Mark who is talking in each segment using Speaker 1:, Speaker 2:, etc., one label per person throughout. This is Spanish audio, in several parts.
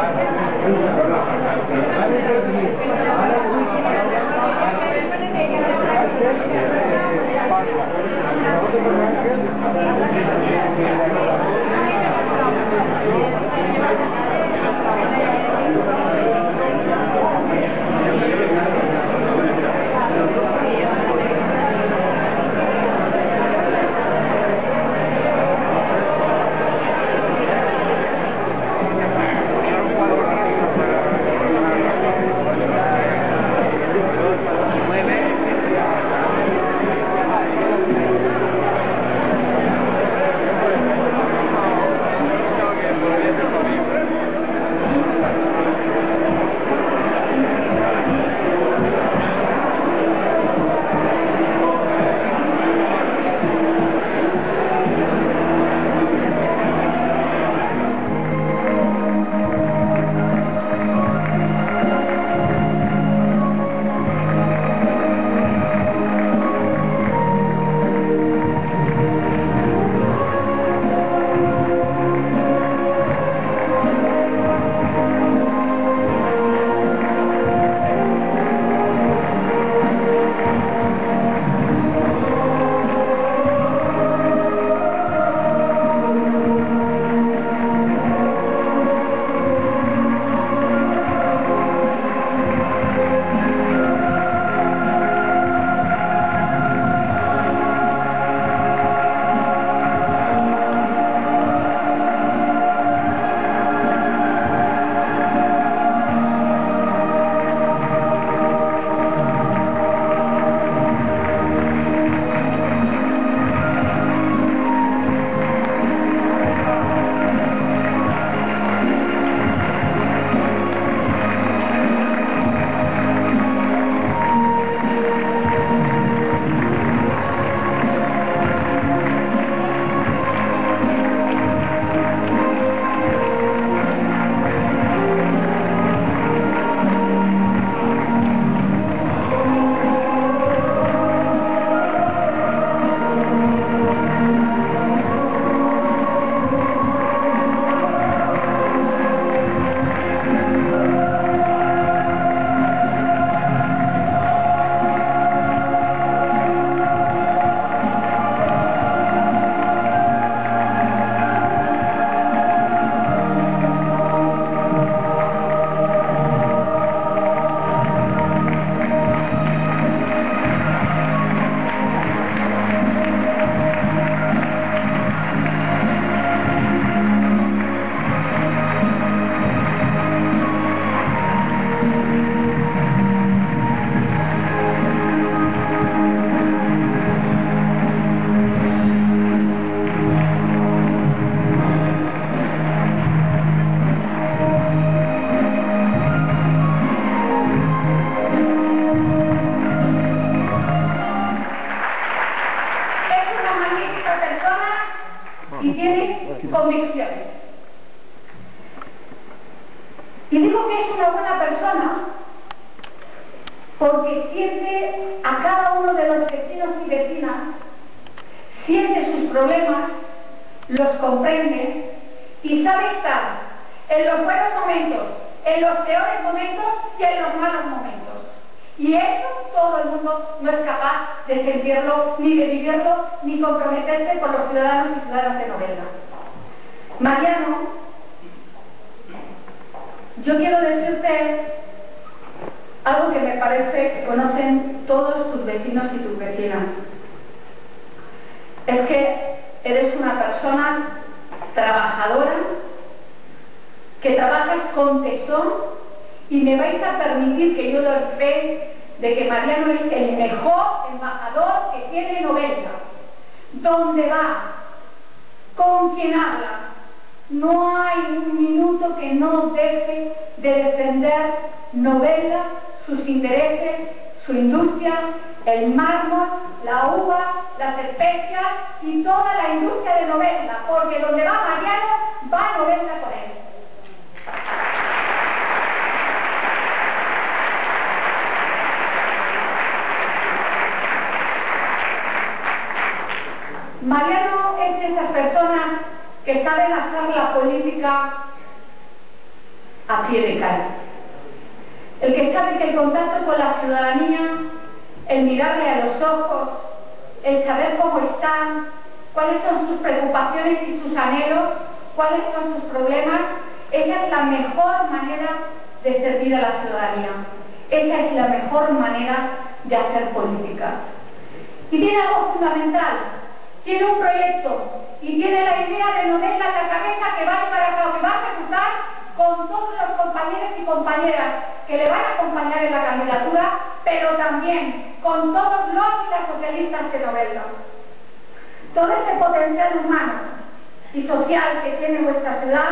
Speaker 1: Amen. Y digo que es una buena persona porque siente a cada uno de los vecinos y vecinas, siente sus problemas, los comprende y sabe estar en los buenos momentos, en los peores momentos y en los malos momentos. Y eso todo el mundo no es capaz de sentirlo, ni de vivirlo, ni comprometerse con los ciudadanos y ciudadanas de Novelda. Mariano, yo quiero decirte algo que me parece que conocen todos tus vecinos y tus vecinas. Es que eres una persona trabajadora, que trabajas con tesón y me vais a permitir que yo doy fe de que Mariano es el mejor embajador que tiene Novelda. ¿Dónde va? ¿Con quién habla? No hay un minuto que no deje de defender Novela, sus intereses, su industria, el mármol, la uva, las especias y toda la industria de novela, porque donde va Mariano, va Novelda con él. Mariano es de esas personas que está en hacer la política a pie de calle. El que sabe que el contacto con la ciudadanía, el mirarle a los ojos, el saber cómo están, cuáles son sus preocupaciones y sus anhelos, cuáles son sus problemas, esa es la mejor manera de servir a la ciudadanía. Esa es la mejor manera de hacer política. Y tiene algo fundamental, tiene un proyecto y tiene la idea de en la cabeza que va para acá, que va a ejecutar con todos los compañeros y compañeras que le van a acompañar en la candidatura, pero también con todos los y las socialistas que lo vengan. Todo ese potencial humano y social que tiene nuestra ciudad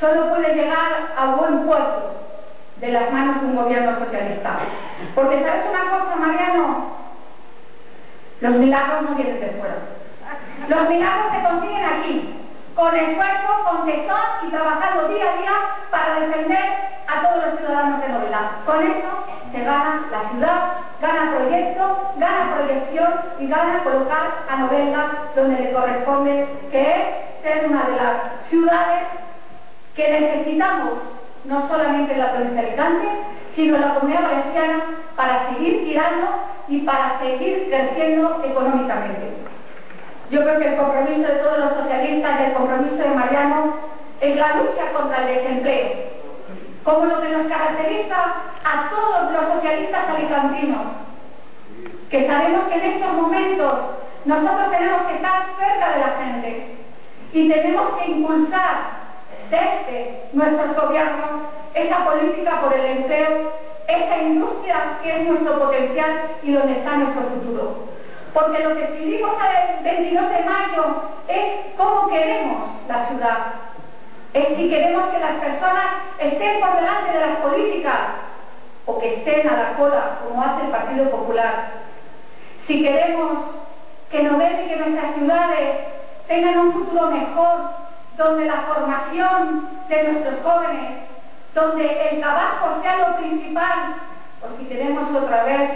Speaker 1: solo puede llegar a buen puerto de las manos de un gobierno socialista. Porque sabes una cosa, Mariano, los milagros no vienen de fuera. Los milagros se consiguen aquí, con esfuerzo, con tesón y trabajando día a día para defender a todos los ciudadanos de Novela. Con eso se gana la ciudad, gana proyecto, gana proyección y gana colocar a Novela donde le corresponde, que es ser una de las ciudades que necesitamos, no solamente en la provincia de Alicante, sino la comunidad valenciana, para seguir tirando y para seguir creciendo económicamente. Yo creo que el compromiso de todos los socialistas y el compromiso de Mariano es la lucha contra el desempleo, como lo que nos caracteriza a todos los socialistas alicantinos, que sabemos que en estos momentos nosotros tenemos que estar cerca de la gente y tenemos que impulsar desde nuestros gobiernos esa política por el empleo, esa industria que es nuestro potencial y donde está nuestro futuro. Porque lo que escribimos el 22 de mayo es cómo queremos la ciudad. Es si queremos que las personas estén por delante de las políticas o que estén a la cola, como hace el Partido Popular. Si queremos que nos y que nuestras ciudades tengan un futuro mejor, donde la formación de nuestros jóvenes, donde el trabajo sea lo principal, por si queremos otra vez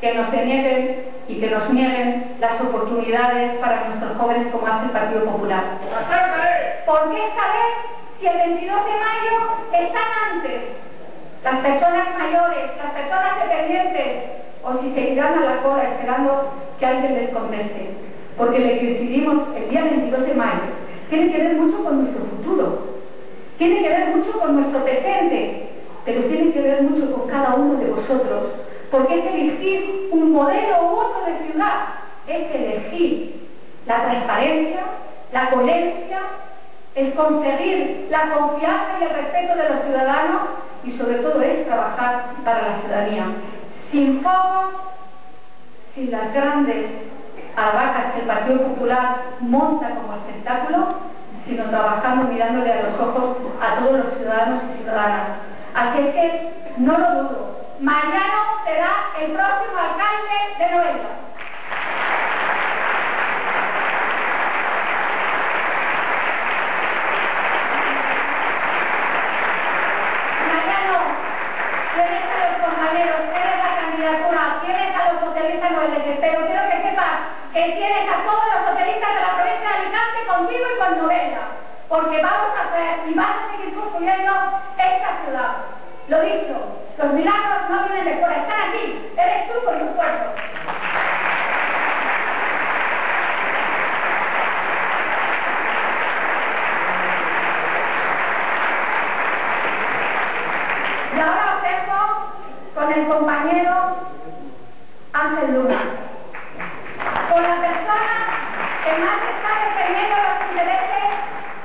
Speaker 1: que nos nieguen y que nos nieguen las oportunidades para nuestros jóvenes como hace el Partido Popular. ¿Por qué esta vez, si el 22 de mayo están antes las personas mayores, las personas dependientes, o si seguirán a la cola esperando que alguien les conteste? Porque le decidimos el día 22 de mayo tiene que ver mucho con nuestro futuro, tiene que ver mucho con nuestro presente, pero tiene que ver mucho con cada uno de vosotros, porque es elegir un modelo u otro de ciudad, es elegir la transparencia, la coherencia, es conseguir la confianza y el respeto de los ciudadanos y sobre todo es trabajar para la ciudadanía. Sin foco, sin las grandes vacas que el Partido Popular monta como espectáculo, sino trabajando mirándole a los ojos a todos los ciudadanos y ciudadanas. Así es que no lo dudo, mañana será el próximo alcalde de Noruega. Mariano, tienes a los compañeros, tienes la candidatura, tienes a los socialistas no pero quiero que sepas que tienes a todos los socialistas de la provincia de Alicante contigo y con Novella, porque vamos a hacer y vamos a seguir construyendo esta ciudad. Lo dicho, los milagros no vienen de fuera, están aquí, eres tú con tu esfuerzo. Y ahora os dejo con el compañero Ángel Luna con la persona que más está defendiendo los intereses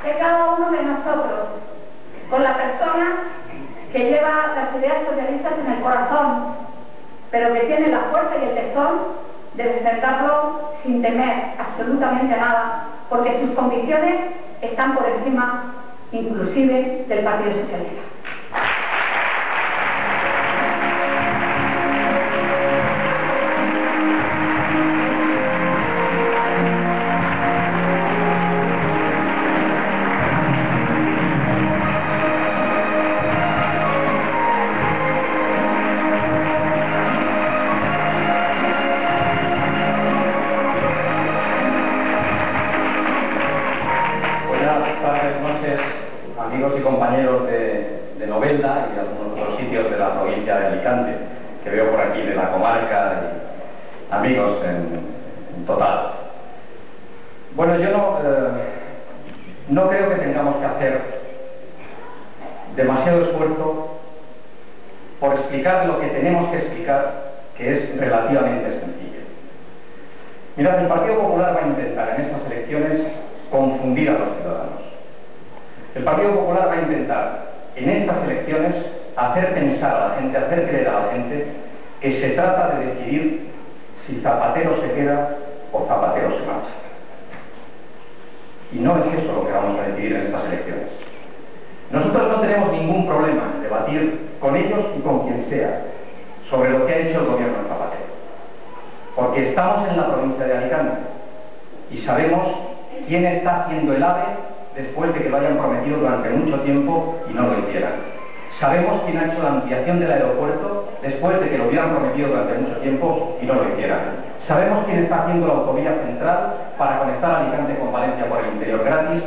Speaker 1: de cada uno de nosotros, con la persona que lleva las ideas socialistas en el corazón, pero que tiene la fuerza y el tesón de defenderlo sin temer absolutamente nada, porque sus convicciones están por encima inclusive del Partido Socialista.
Speaker 2: Amigos en, total. Bueno, yo no, eh, no creo que tengamos que hacer demasiado esfuerzo por explicar lo que tenemos que explicar, que es relativamente sencillo. Mirad, el Partido Popular va a intentar en estas elecciones confundir a los ciudadanos. El Partido Popular va a intentar en estas elecciones hacer pensar a la gente, hacer creer a la gente que se trata de decidir si Zapatero se queda o Zapatero se marcha. Y no es eso lo que vamos a decidir en estas elecciones. Nosotros no tenemos ningún problema en debatir con ellos y con quien sea sobre lo que ha hecho el gobierno de Zapatero. Porque estamos en la provincia de Alicante y sabemos quién está haciendo el AVE después de que lo hayan prometido durante mucho tiempo y no lo hicieran. Sabemos quién ha hecho la ampliación del aeropuerto después de que lo hubieran prometido durante mucho tiempo y no lo hicieran. Sabemos quién está haciendo la autovía central para conectar Alicante con Valencia por el interior gratis,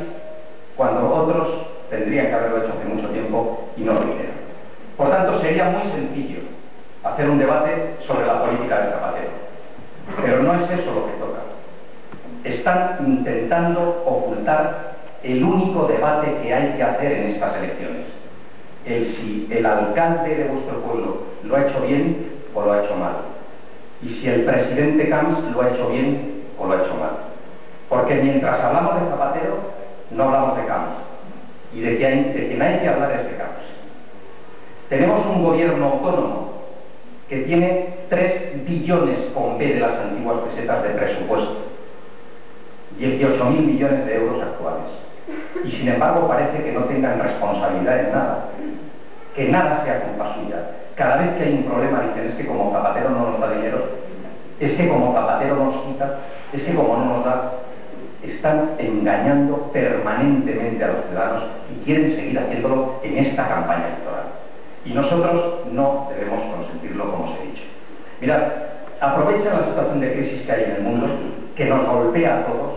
Speaker 2: cuando otros tendrían que haberlo hecho hace mucho tiempo y no lo hicieron. Por tanto, sería muy sencillo hacer un debate sobre la política del Zapatero. Pero no es eso lo que toca. Están intentando ocultar el único debate que hay que hacer en estas elecciones. El si el alcalde de vuestro pueblo lo ha hecho bien o lo ha hecho mal. Y si el presidente Camps lo ha hecho bien o lo ha hecho mal. Porque mientras hablamos de Zapatero, no hablamos de Camps. Y de, que de quien hay que hablar es de Camps. Tenemos un gobierno autónomo que tiene 3 billones con B de las antiguas pesetas de presupuesto. 18.000 millones de euros actuales. Y sin embargo parece que no tengan responsabilidad en nada. Que nada sea culpa suya. Cada vez que hay un problema dicen es que como Zapatero no nos da dinero, es que como Zapatero nos quita, es que como no nos da, están engañando permanentemente a los ciudadanos y quieren seguir haciéndolo en esta campaña electoral. Y nosotros no debemos consentirlo como os he dicho. Mirad, aprovecha la situación de crisis que hay en el mundo, que nos golpea a todos,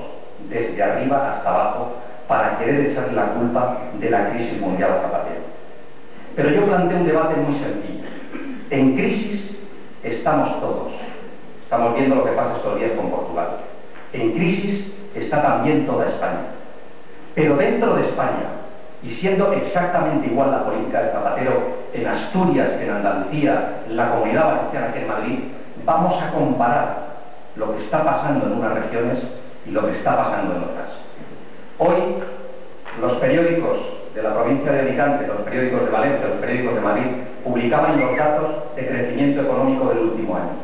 Speaker 2: desde arriba hasta abajo, para querer echarle la culpa de la crisis mundial a Zapatero. Pero yo planteo un debate muy sencillo. En crisis estamos todos. Estamos viendo lo que pasa estos días con Portugal. En crisis está también toda España. Pero dentro de España, y siendo exactamente igual la política de Zapatero en Asturias en Andalucía, en la comunidad valenciana que en Madrid, vamos a comparar lo que está pasando en unas regiones y lo que está pasando en otras. Hoy los periódicos de la provincia de Alicante, los periódicos de Valencia, los periódicos de Madrid, publicaban los datos de crecimiento económico del último año.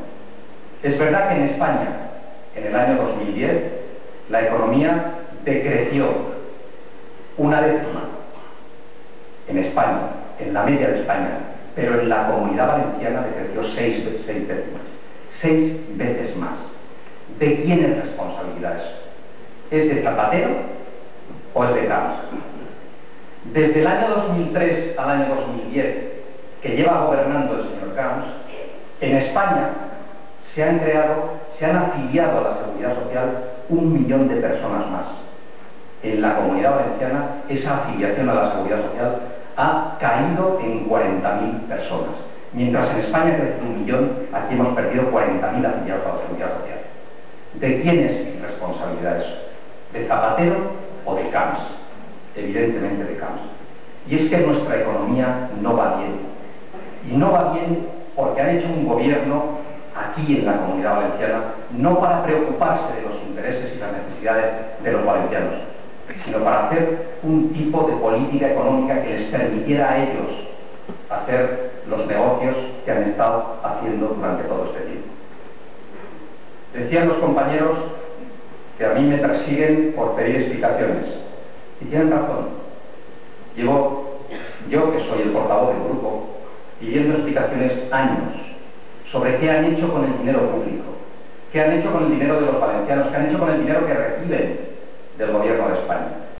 Speaker 2: Es verdad que en España, en el año 2010, la economía decreció una décima en España, en la media de España, pero en la comunidad valenciana decreció seis, seis décimas, seis veces más. ¿De quién es responsabilidad eso? ¿Es de Zapatero o es de Camps? Desde el año 2003 al año 2010, que lleva gobernando el señor Camps, en España se han creado, se han afiliado a la seguridad social un millón de personas más. En la comunidad valenciana esa afiliación a la seguridad social ha caído en 40.000 personas. Mientras en España crece un millón, aquí hemos perdido 40.000 afiliados a la seguridad social. ¿De quién es responsabilidad eso? ¿De Zapatero o de Camps? Evidentemente de Camps. Y es que nuestra economía no va bien. Y no va bien porque han hecho un gobierno aquí en la comunidad valenciana no para preocuparse de los intereses y las necesidades de los valencianos, sino para hacer un tipo de política económica que les permitiera a ellos hacer los negocios que han estado haciendo durante todo este tiempo. Decían los compañeros que a mí me persiguen por pedir explicaciones. Y tienen razón. Llevo, yo que soy el portavoz del grupo, pidiendo explicaciones años sobre qué han hecho con el dinero público, qué han hecho con el dinero de los valencianos, qué han hecho con el dinero que reciben del gobierno de España.